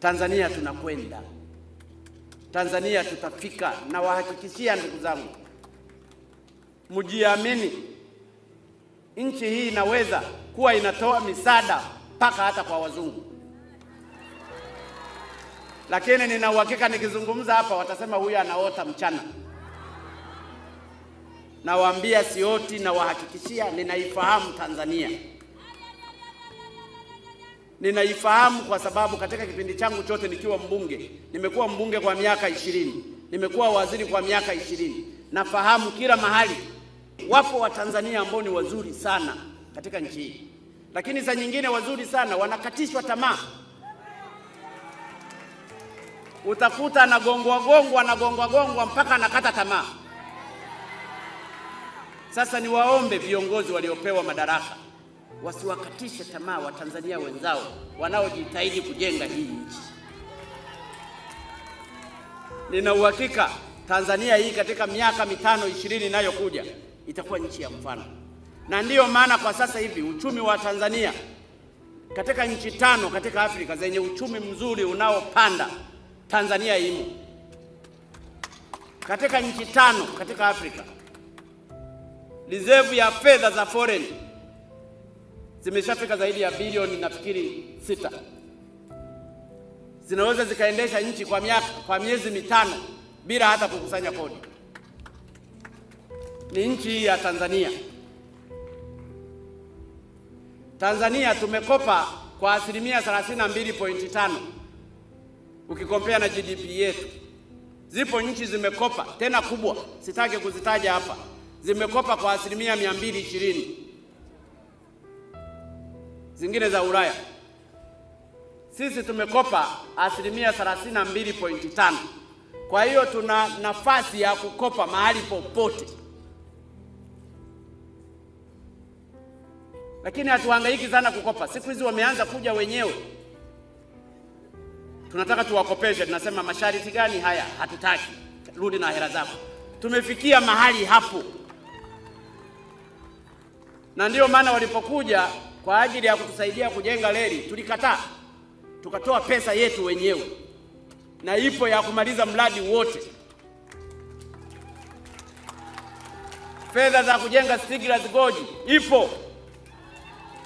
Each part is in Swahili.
Tanzania tunakwenda, Tanzania tutafika, Nawahakikishia ndugu zangu, mjiamini, nchi hii inaweza kuwa inatoa misaada mpaka hata kwa wazungu, lakini nina uhakika nikizungumza hapa watasema huyu anaota mchana. Nawaambia sioti, nawahakikishia ninaifahamu Tanzania, ninaifahamu kwa sababu katika kipindi changu chote nikiwa mbunge, nimekuwa mbunge kwa miaka ishirini, nimekuwa waziri kwa miaka ishirini, nafahamu kila mahali. Wapo Watanzania ambao ni wazuri sana katika nchi hii, lakini saa nyingine wazuri sana wanakatishwa tamaa. Utakuta anagongwa gongwa anagongwa gongwa mpaka anakata tamaa. Sasa niwaombe viongozi waliopewa madaraka wasiwakatishe tamaa Watanzania wenzao wanaojitahidi kujenga hii nchi. Nina uhakika Tanzania hii katika miaka mitano ishirini inayokuja itakuwa nchi ya mfano, na ndiyo maana kwa sasa hivi uchumi wa Tanzania katika nchi tano katika Afrika zenye uchumi mzuri unaopanda, Tanzania imo katika nchi tano katika Afrika. Reserve ya fedha za foreign zimeshafika zaidi ya bilioni nafikiri sita, zinaweza zikaendesha nchi kwa miaka kwa miezi mitano bila hata kukusanya kodi. Ni nchi hii ya Tanzania. Tanzania tumekopa kwa asilimia 32.5 ukikompea na GDP yetu. Zipo nchi zimekopa tena kubwa, sitaki kuzitaja hapa, zimekopa kwa asilimia 220 zingine za Ulaya. Sisi tumekopa asilimia 32.5. Kwa hiyo tuna nafasi ya kukopa mahali popote, lakini hatuhangaiki sana kukopa. Siku hizi wameanza kuja wenyewe, tunataka tuwakopeshe, tunasema masharti gani haya? Hatutaki, rudi na hela zako. Tumefikia mahali hapo, na ndiyo maana walipokuja kwa ajili ya kutusaidia kujenga reli tulikataa, tukatoa pesa yetu wenyewe, na ipo ya kumaliza mradi wote. Fedha za kujenga Stiglas Gorge ipo,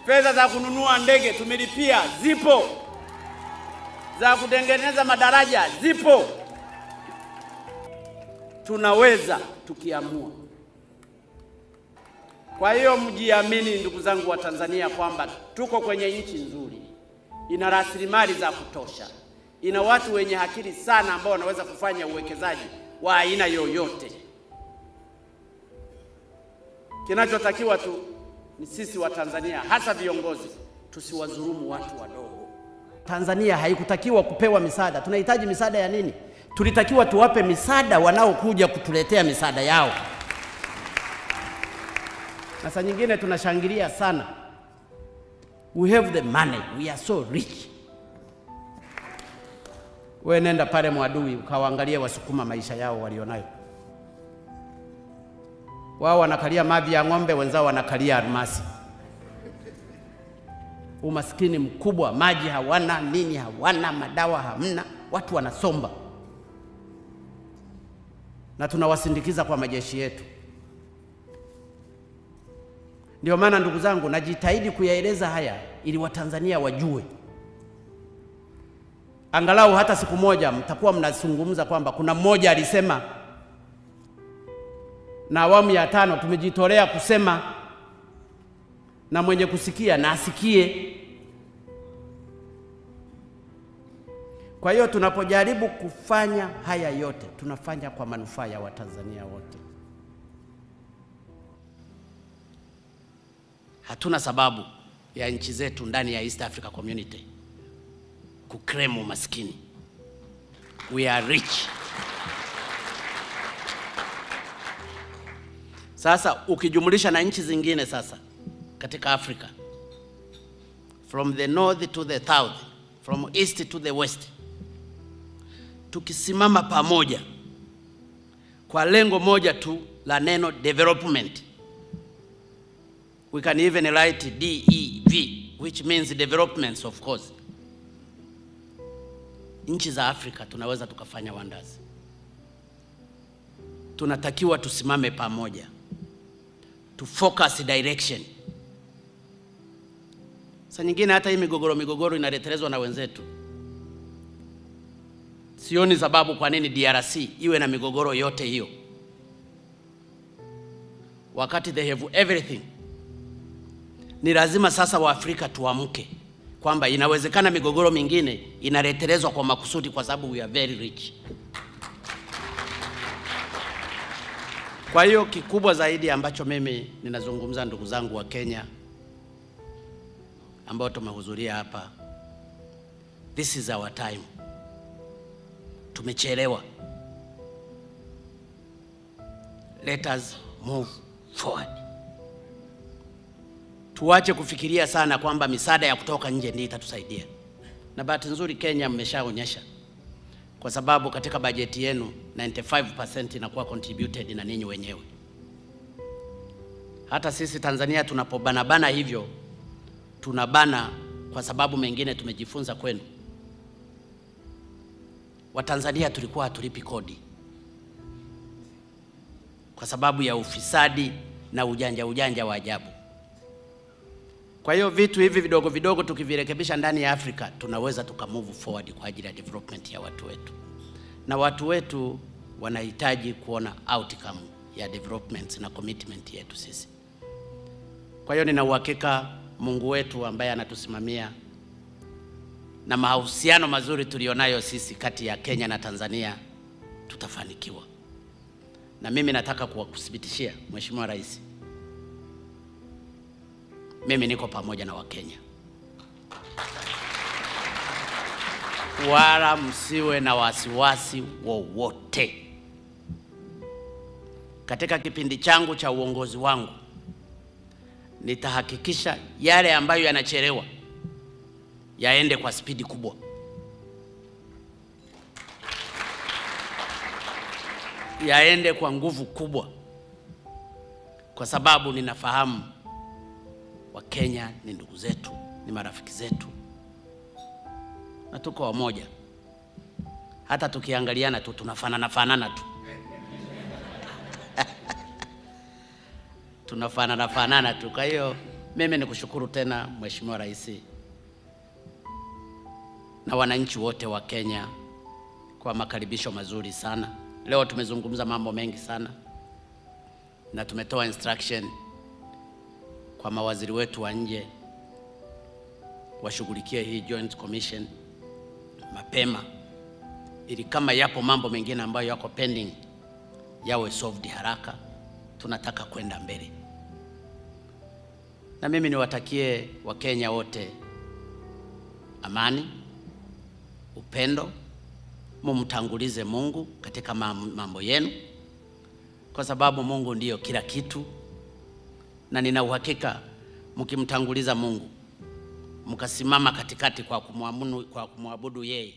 fedha za kununua ndege tumelipia, zipo, za kutengeneza madaraja zipo. Tunaweza tukiamua. Kwa hiyo mjiamini, ndugu zangu wa Tanzania, kwamba tuko kwenye nchi nzuri, ina rasilimali za kutosha, ina watu wenye akili sana ambao wanaweza kufanya uwekezaji wa aina yoyote. Kinachotakiwa tu ni sisi wa Tanzania, hasa viongozi, tusiwadhulumu watu wadogo. Tanzania haikutakiwa kupewa misaada. Tunahitaji misaada ya nini? Tulitakiwa tuwape misaada wanaokuja kutuletea misaada yao na saa nyingine tunashangilia sana, we have the money, we are so rich. We nenda pale Mwadui ukawaangalia Wasukuma maisha yao walionayo. Wao wanakalia mavi ya ng'ombe, wenzao wanakalia almasi. Umaskini mkubwa, maji hawana, nini hawana, madawa hamna, watu wanasomba, na tunawasindikiza kwa majeshi yetu. Ndio maana ndugu zangu, najitahidi kuyaeleza haya ili Watanzania wajue, angalau hata siku moja mtakuwa mnazungumza kwamba kuna mmoja alisema, na awamu ya tano tumejitolea kusema, na mwenye kusikia na asikie. Kwa hiyo tunapojaribu kufanya haya yote, tunafanya kwa manufaa ya Watanzania wote. Hatuna sababu ya nchi zetu ndani ya East Africa Community kukremu umaskini. We are rich. Sasa ukijumlisha na nchi zingine sasa katika Afrika, from the north to the south, from east to the west, tukisimama pamoja kwa lengo moja tu la neno development we can even write DEV which means developments of course. nchi za Afrika tunaweza tukafanya wonders. Tunatakiwa tusimame pamoja, tu focus direction. Sa nyingine hata hii migogoro migogoro inaletelezwa na wenzetu. Sioni sababu kwa nini DRC iwe na migogoro yote hiyo wakati they have everything. Ni lazima sasa Waafrika tuamke kwamba inawezekana migogoro mingine inaletelezwa kwa makusudi, kwa sababu we are very rich. Kwa hiyo kikubwa zaidi ambacho mimi ninazungumza, ndugu zangu wa Kenya ambao tumehudhuria hapa, this is our time. Tumechelewa, let us move forward. Tuache kufikiria sana kwamba misaada ya kutoka nje ndiyo itatusaidia, na bahati nzuri Kenya mmeshaonyesha, kwa sababu katika bajeti yenu 95% inakuwa contributed na ninyi wenyewe. Hata sisi Tanzania tunapobanabana hivyo, tunabana kwa sababu mengine tumejifunza kwenu. Watanzania tulikuwa hatulipi kodi kwa sababu ya ufisadi na ujanja ujanja wa ajabu. Kwa hiyo vitu hivi vidogo vidogo tukivirekebisha ndani ya Afrika tunaweza tuka move forward kwa ajili ya development ya watu wetu, na watu wetu wanahitaji kuona outcome ya development na commitment yetu sisi. Kwa hiyo nina uhakika Mungu wetu ambaye anatusimamia na mahusiano mazuri tulionayo sisi kati ya Kenya na Tanzania tutafanikiwa. Na mimi nataka kuwakuthibitishia Mheshimiwa Rais, mimi niko pamoja na Wakenya, wala msiwe na wasiwasi wowote. Katika kipindi changu cha uongozi wangu nitahakikisha yale ambayo yanachelewa yaende kwa spidi kubwa. yaende kwa nguvu kubwa, kwa sababu ninafahamu Wakenya ni ndugu zetu, ni marafiki zetu, na tuko wamoja. Hata tukiangaliana tu tunafanana fanana tu tunafanana fanana tu. Kwa hiyo mimi ni kushukuru tena Mheshimiwa Rais na wananchi wote wa Kenya kwa makaribisho mazuri sana. Leo tumezungumza mambo mengi sana na tumetoa instruction kwa mawaziri wetu wa nje washughulikie hii joint commission mapema, ili kama yapo mambo mengine ambayo yako pending yawe solved haraka. Tunataka kwenda mbele, na mimi niwatakie Wakenya wote amani, upendo mumtangulize Mungu katika mambo yenu, kwa sababu Mungu ndiyo kila kitu, na nina uhakika mkimtanguliza Mungu mkasimama katikati kwa kumwabudu, yeye